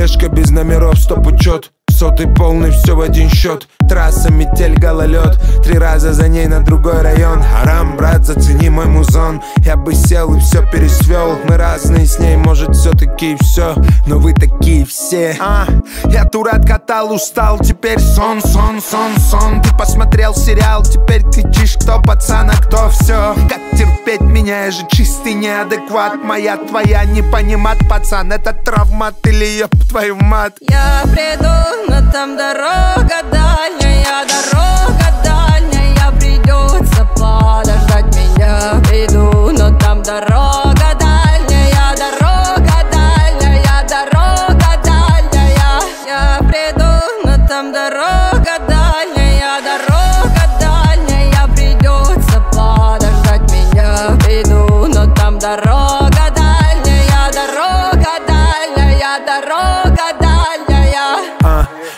Тележка без номеров, стоп учет Сотый полный, все в один счет Трасса, метель, гололед Три раза за ней на другой район. Харам, брат, зацени мой музон. Я бы сел и все пересвел Мы разные с ней, может все-таки все Но вы такие все. А, Я тур откатал, устал. Теперь сон, сон, сон, сон. Ты посмотрел сериал, теперь кричишь Кто пацан, а кто все Как терпеть меня, я же чистый неадекват. Моя, твоя, не понимать, пацан Это травмат или ёб твою мать. Я приду но там дорога но там дорога дальняя, дорога дальняя, дорога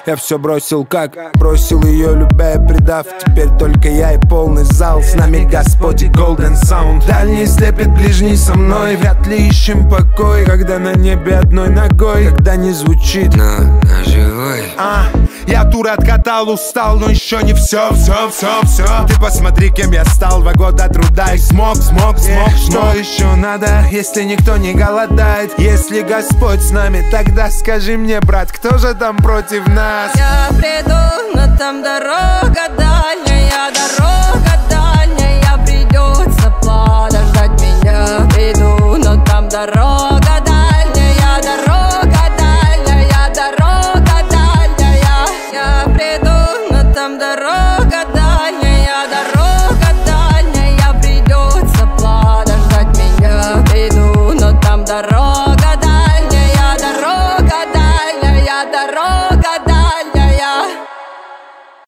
я все бросил как? Бросил ее, любя и предав. Теперь только я и полный зал. С нами Господь и Golden Sound. Дальний слепит ближний со мной. Вряд ли ищем покой Когда на небе одной ногой. Когда не звучит Но, но живой а, тур откатал, устал Но еще не все, все, все, все Ты посмотри, кем я стал Два года труда. И смог, смог, смог Что еще надо, если никто не голодает? Если Господь с нами Тогда скажи мне, брат, кто же там против нас? нас? Я приду, но там дорога guitarra